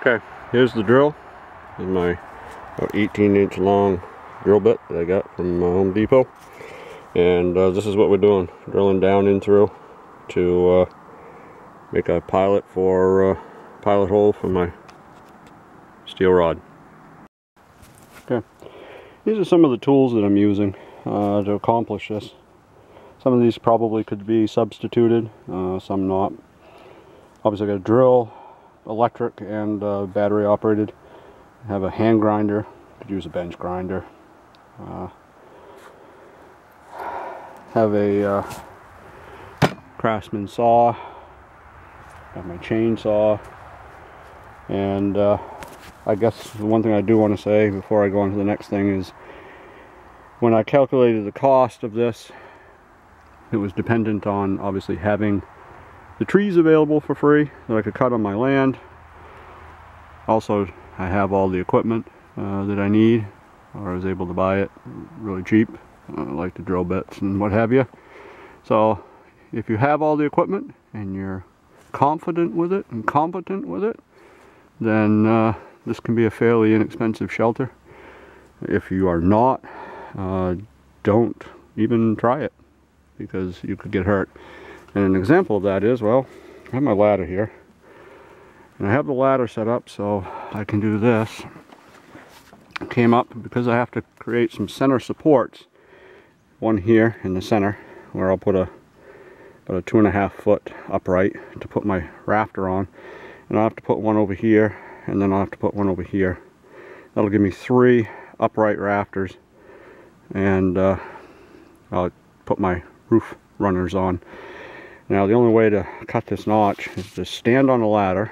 Okay, here's the drill. This is my 18 inch long drill bit that I got from uh, Home Depot. And uh, this is what we're doing. Drilling down in through to uh, make a pilot for uh, pilot hole for my steel rod. Okay, these are some of the tools that I'm using uh, to accomplish this. Some of these probably could be substituted, uh, some not. Obviously I got a drill, electric and uh, battery operated. I have a hand grinder, could use a bench grinder. Uh, have a uh, craftsman saw, got my chainsaw, and uh, I guess the one thing I do want to say before I go on to the next thing is when I calculated the cost of this, it was dependent on obviously having the trees available for free that I could cut on my land. Also, I have all the equipment uh, that I need, or I was able to buy it really cheap, uh, like the drill bits and what have you. So, if you have all the equipment and you're confident with it and competent with it, then uh, this can be a fairly inexpensive shelter. If you are not, uh, don't even try it because you could get hurt. And an example of that is, well, I have my ladder here. And I have the ladder set up so I can do this. Came up because I have to create some center supports. One here in the center where I'll put a about a two and a half foot upright to put my rafter on. And I'll have to put one over here and then I'll have to put one over here. That'll give me three upright rafters and uh, I'll put my roof runners on. Now the only way to cut this notch is to stand on a ladder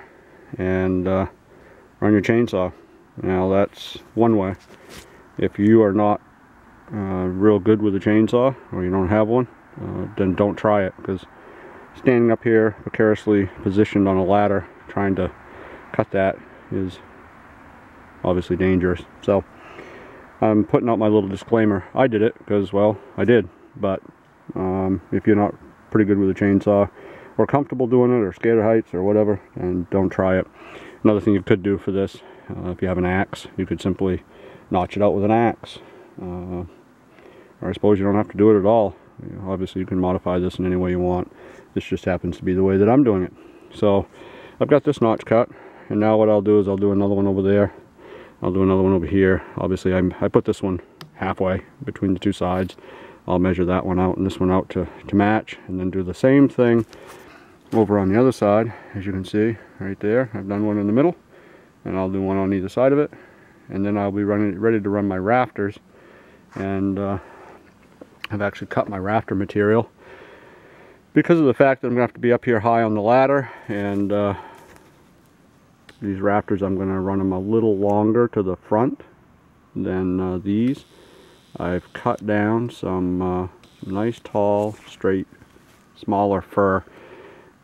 and uh, run your chainsaw. Now that's one way. If you are not uh, real good with a chainsaw or you don't have one, uh, then don't try it because standing up here precariously positioned on a ladder trying to cut that is obviously dangerous. So I'm putting out my little disclaimer. I did it because, well, I did. But um, if you're not pretty good with a chainsaw or comfortable doing it or of heights or whatever and don't try it. Another thing you could do for this uh, if you have an axe you could simply notch it out with an axe. Uh, or I suppose you don't have to do it at all. You know, obviously you can modify this in any way you want. This just happens to be the way that I'm doing it. So I've got this notch cut and now what I'll do is I'll do another one over there. I'll do another one over here. Obviously I'm, I put this one halfway between the two sides I'll measure that one out and this one out to, to match and then do the same thing over on the other side as you can see right there. I've done one in the middle and I'll do one on either side of it. And then I'll be running ready to run my rafters. And uh, I've actually cut my rafter material because of the fact that I'm gonna have to be up here high on the ladder. And uh, these rafters I'm gonna run them a little longer to the front than uh, these I've cut down some, uh, nice tall straight smaller fir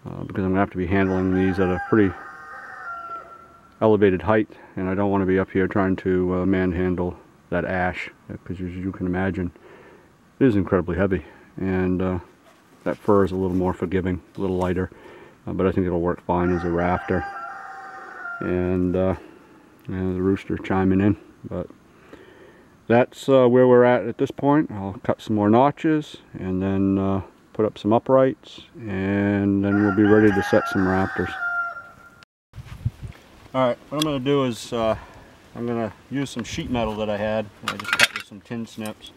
uh, because I'm going to have to be handling these at a pretty elevated height and I don't want to be up here trying to uh, manhandle that ash because as you can imagine it is incredibly heavy and uh, that fir is a little more forgiving, a little lighter uh, but I think it'll work fine as a rafter. And, uh, and the rooster chiming in but that's uh, where we're at at this point. I'll cut some more notches and then uh, put up some uprights and then we'll be ready to set some rafters. Alright, what I'm going to do is uh, I'm going to use some sheet metal that I had. I just cut with some tin snips.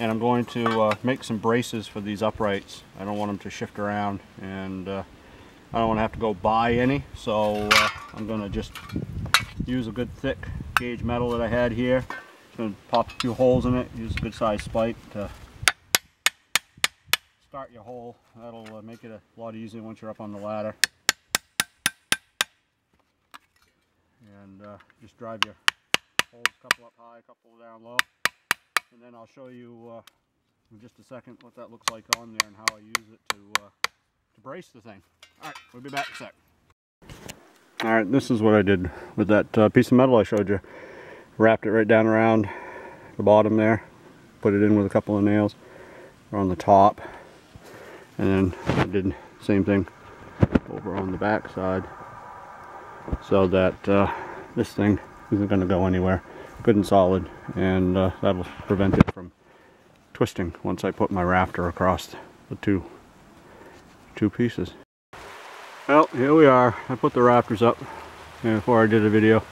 And I'm going to uh, make some braces for these uprights. I don't want them to shift around and uh, I don't want to have to go buy any. So uh, I'm going to just use a good thick gauge metal that I had here to pop a few holes in it, use a good sized spike to start your hole. That'll uh, make it a lot easier once you're up on the ladder. And uh, just drive your holes a couple up high, a couple down low. And then I'll show you uh, in just a second what that looks like on there and how I use it to, uh, to brace the thing. Alright, we'll be back in a sec. Alright, this is what I did with that uh, piece of metal I showed you wrapped it right down around the bottom there put it in with a couple of nails on the top and then I did the same thing over on the back side so that uh, this thing isn't going to go anywhere good and solid and uh, that'll prevent it from twisting once I put my rafter across the two two pieces. Well, here we are. I put the rafters up before I did a video.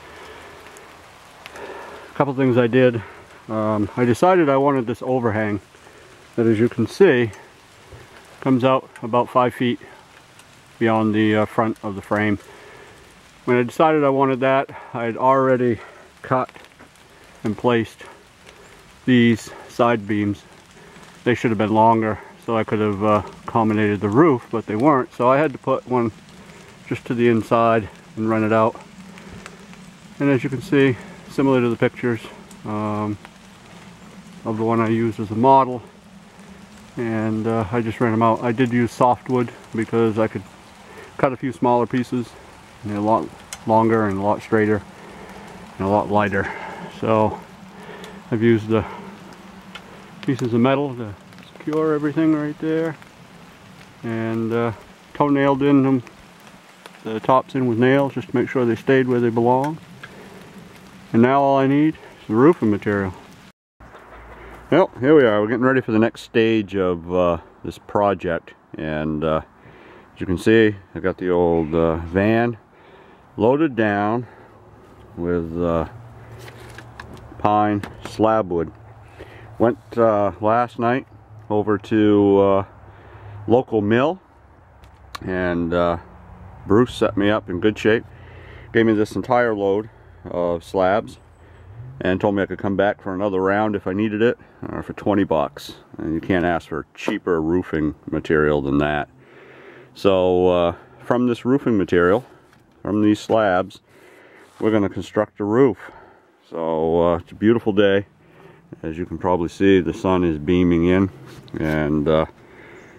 Couple things I did. Um, I decided I wanted this overhang that as you can see comes out about five feet beyond the uh, front of the frame. When I decided I wanted that, I had already cut and placed these side beams. They should have been longer so I could have uh, accommodated the roof, but they weren't. So I had to put one just to the inside and run it out. And as you can see, similar to the pictures um, of the one I used as a model, and uh, I just ran them out. I did use softwood because I could cut a few smaller pieces and they're a lot longer and a lot straighter and a lot lighter. So I've used the pieces of metal to secure everything right there and uh, toe-nailed in them the tops in with nails just to make sure they stayed where they belong and now all I need is the roofing material. Well here we are. We're getting ready for the next stage of uh, this project. And uh, as you can see I got the old uh, van loaded down with uh, pine slab wood. Went uh, last night over to uh, local mill. And Bruce set me up in good shape. Gave me this entire load of slabs and told me I could come back for another round if I needed it uh, for 20 bucks. And you can't ask for cheaper roofing material than that. So uh, from this roofing material from these slabs we're going to construct a roof. So uh, it's a beautiful day. As you can probably see the sun is beaming in and uh,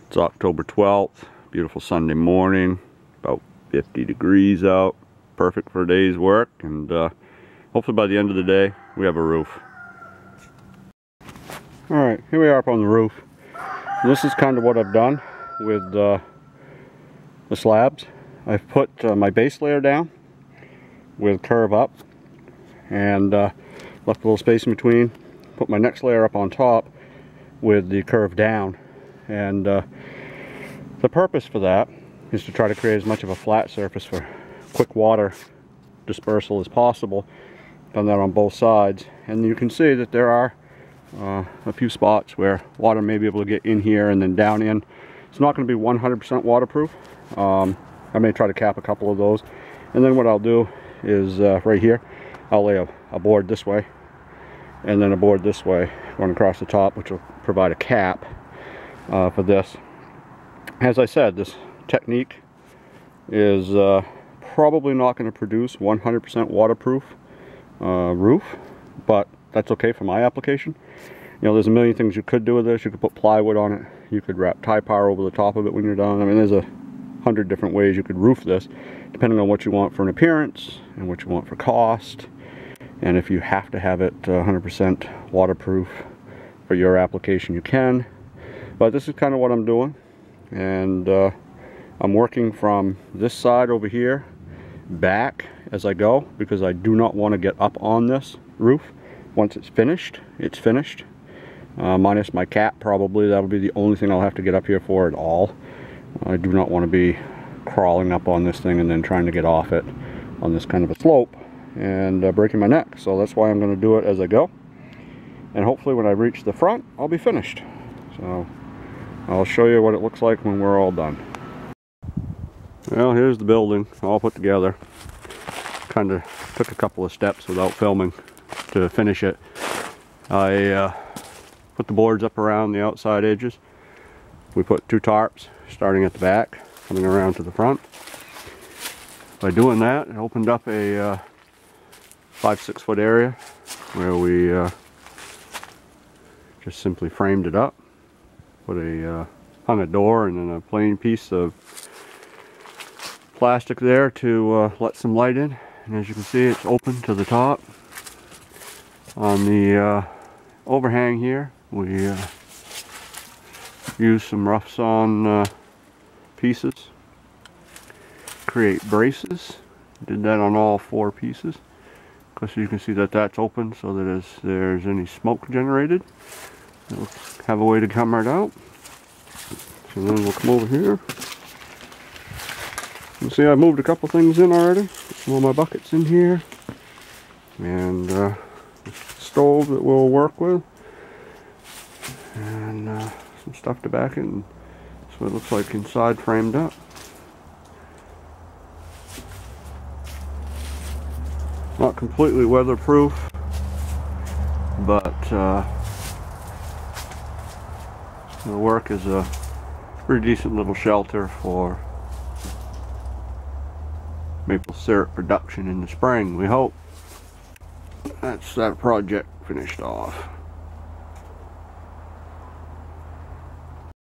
it's October 12th beautiful Sunday morning about 50 degrees out perfect for a day's work and uh, hopefully by the end of the day we have a roof. All right here we are up on the roof. This is kind of what I've done with uh, the slabs. I've put uh, my base layer down with curve up and uh, left a little space in between. Put my next layer up on top with the curve down. And uh, the purpose for that is to try to create as much of a flat surface for quick water dispersal as possible done that on both sides. And you can see that there are uh, a few spots where water may be able to get in here and then down in. It's not going to be 100% waterproof. Um, I may try to cap a couple of those. And then what I'll do is uh, right here I'll lay a, a board this way and then a board this way going across the top which will provide a cap uh, for this. As I said this technique is uh, probably not going to produce 100% waterproof uh, roof but that's okay for my application. You know there's a million things you could do with this. You could put plywood on it. You could wrap Typar over the top of it when you're done. I mean there's a hundred different ways you could roof this depending on what you want for an appearance and what you want for cost. And if you have to have it 100% uh, waterproof for your application you can. But this is kind of what I'm doing. And uh, I'm working from this side over here back as I go because I do not want to get up on this roof once it's finished it's finished uh, minus my cap probably that'll be the only thing I'll have to get up here for at all I do not want to be crawling up on this thing and then trying to get off it on this kind of a slope and uh, breaking my neck. So that's why I'm going to do it as I go. And hopefully when I reach the front, I'll be finished. So I'll show you what it looks like when we're all done. Well, here's the building all put together. Kind of took a couple of steps without filming to finish it. I uh, put the boards up around the outside edges. We put two tarps starting at the back, coming around to the front. By doing that, it opened up a uh, five, six foot area where we uh, just simply framed it up. Put a, uh, hung a door and then a plain piece of plastic there to uh, let some light in. And as you can see, it's open to the top. On the uh, overhang here, we uh, use some rough sawn uh, pieces, create braces Did that on all four pieces. Because you can see that that's open so that as there's any smoke generated, it'll have a way to come right out. So then we'll come over here. See I moved a couple things in already. Of my buckets in here. And uh, stove that we'll work with. And uh, some stuff to back it. And so it looks like inside framed up. Not completely weatherproof, but uh, it'll work is a pretty decent little shelter for maple syrup production in the spring, we hope. That's that project finished off.